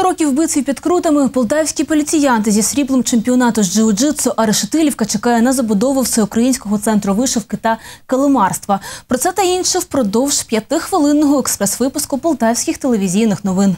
років битві під крутами полтавські поліціянти зі сріблом чемпіонату з джиу-джитсу Арешетилівка чекає на забудову всеукраїнського центру вишивки та калимарства. Про це та інше впродовж п'ятихвилинного експрес-випуску полтавських телевізійних новин.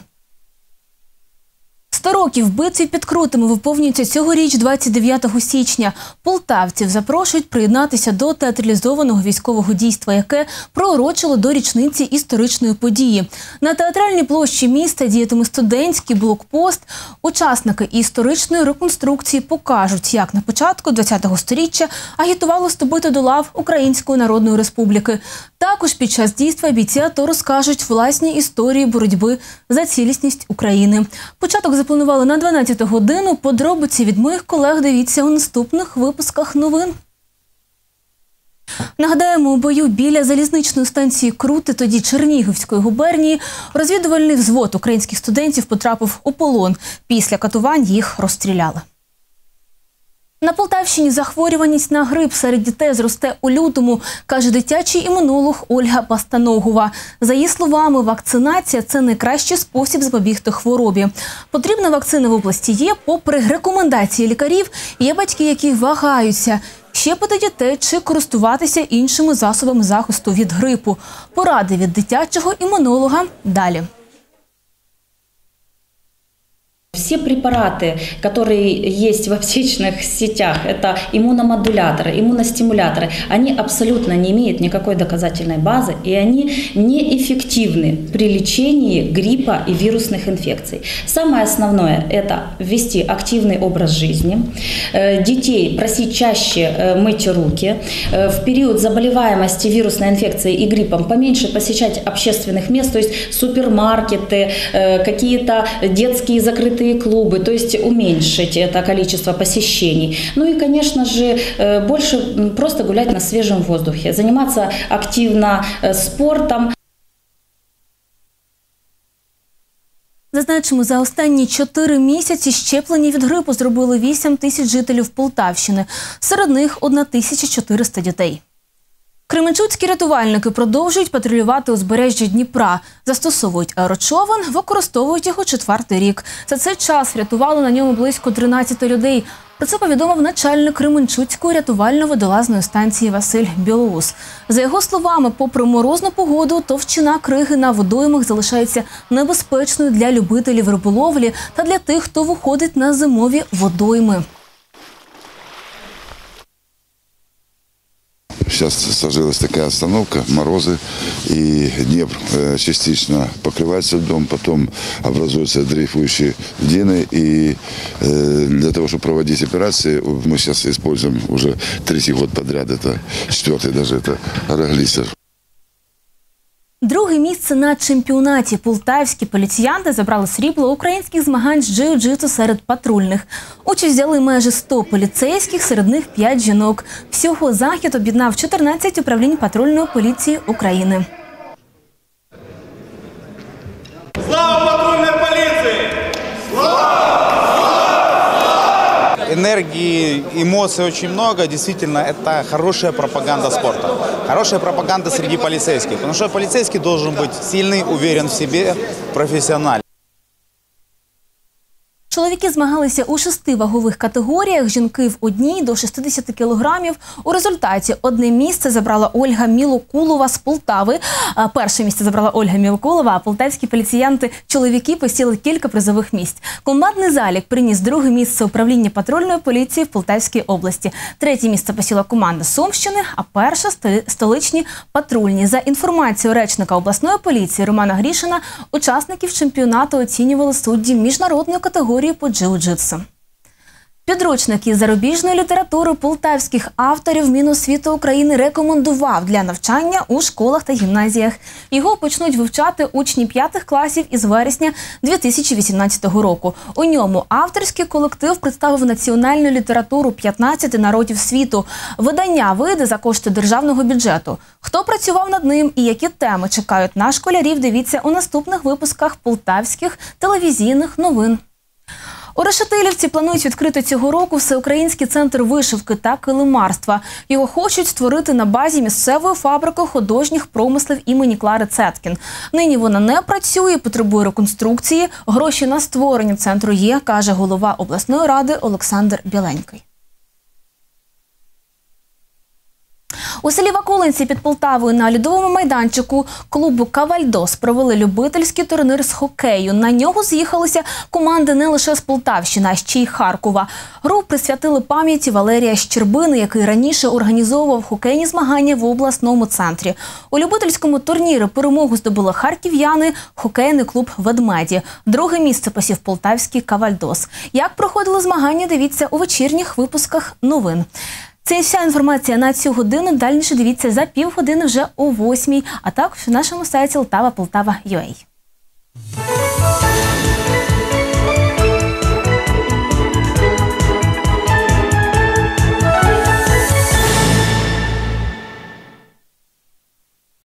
100 років битві під крутами виповнюється цьогоріч, 29 січня. Полтавців запрошують приєднатися до театралізованого військового дійства, яке проурочило до річниці історичної події. На театральній площі міста діятиме студентський блокпост. Учасники історичної реконструкції покажуть, як на початку ХХ століття агітували вступити до лав Української Народної Республіки. Також під час дійства бійці АТО розкажуть власні історії боротьби за цілісність України. Початок запланували на 12 годину. Подробиці від моїх колег дивіться у наступних випусках новин. Нагадаємо, у бою біля залізничної станції Крути, тоді Чернігівської губернії, розвідувальний взвод українських студентів потрапив у полон. Після катувань їх розстріляли. На Полтавщині захворюваність на грип серед дітей зросте у лютому, каже дитячий імунолог Ольга Пастаногова. За її словами, вакцинація це найкращий спосіб запобігти хворобі. Потрібна вакцина в області є, попри рекомендації лікарів. Є батьки, які вагаються. Щепити дітей чи користуватися іншими засобами захисту від грипу. Поради від дитячого імунолога далі. Все препараты, которые есть в аптечных сетях, это иммуномодуляторы, иммуностимуляторы, они абсолютно не имеют никакой доказательной базы, и они неэффективны при лечении гриппа и вирусных инфекций. Самое основное – это ввести активный образ жизни, э, детей просить чаще э, мыть руки, э, в период заболеваемости вирусной инфекцией и гриппом поменьше посещать общественных мест, то есть супермаркеты, какие-то детские закрытые закрытые клубы, то есть уменьшить это количество посещений. Ну и, конечно же, э, больше просто гулять на свежем воздухе, заниматься активно э, спортом. Зазначимо, за останні чотири місяці щеплення від грипу зробили 8 тисяч жителів Полтавщини. Серед них 1400 дітей. Кременчуцькі рятувальники продовжують патрулювати узбережжя Дніпра, застосовують аерочовен, використовують його четвертий рік. За цей час врятували на ньому близько 13 людей. Про це повідомив начальник Кременчуцької рятувально-водолазної станції Василь Білоус. За його словами, попри морозну погоду, товщина криги на водоймах залишається небезпечною для любителів риболовлі та для тих, хто виходить на зимові водойми. Сейчас сложилась такая остановка, морозы, и Днепр э, частично покрывается льдом, потом образуются дрейфующие дины, и э, для того, чтобы проводить операции, мы сейчас используем уже третий год подряд, это четвертый даже, это Раглистер. Місце на чемпіонаті полтавські поліціянти забрали срібло українських змагань з джиу-джитсу серед патрульних. Участь взяли майже 100 поліцейських, серед них 5 жінок. Всього захід об'єднав 14 управлінь патрульної поліції України. Слава энергии, эмоций очень много. Действительно, это хорошая пропаганда спорта. Хорошая пропаганда среди полицейских. Потому что полицейский должен быть сильный, уверен в себе, профессиональный. Чоловіки змагалися у шести вагових категоріях. Жінки в одній до 60 кілограмів. У результаті одне місце забрала Ольга Мілокулова з Полтави. Перше місце забрала Ольга Мілокулова. А полтавські поліціянти чоловіки посіли кілька призових місць. Командний залік приніс друге місце управління патрульної поліції в Полтавській області. Третє місце посіла команда Сумщини, а перша столичні патрульні. За інформацією речника обласної поліції Романа Грішина, учасників чемпіонату оцінювали судді міжнародної категорії історії по джиу-джитсу. Підручники зарубіжної літератури полтавських авторів Міносвіту України рекомендував для навчання у школах та гімназіях. Його почнуть вивчати учні п'ятих класів із вересня 2018 року. У ньому авторський колектив представив національну літературу 15 народів світу. Видання вийде за кошти державного бюджету. Хто працював над ним і які теми чекають на школярів? Дивіться у наступних випусках полтавських телевізійних новин. У Решетилівці планують відкрити цього року всеукраїнський центр вишивки та килимарства. Його хочуть створити на базі місцевої фабрики художніх промислів імені Клари Цеткін. Нині вона не працює, потребує реконструкції. Гроші на створення центру є, каже голова обласної ради Олександр Біленький. У селі Вакулинці під Полтавою на льодовому майданчику клубу Кавальдос провели любительський турнир з хокею. На нього з'їхалися команди не лише з Полтавщини, а ще й Харкова. Гру присвятили пам'яті Валерія Щербини, який раніше організовував хокейні змагання в обласному центрі. У любительському турнірі перемогу здобули харків'яни, хокейний клуб Ведмеді. Друге місце посів полтавський Кавальдос. Як проходили змагання, дивіться у вечірніх випусках новин. Це і вся інформація на цю годину. Дальніше дивіться за півгодини вже о восьмій, а також на нашому сайті Полтава.ua.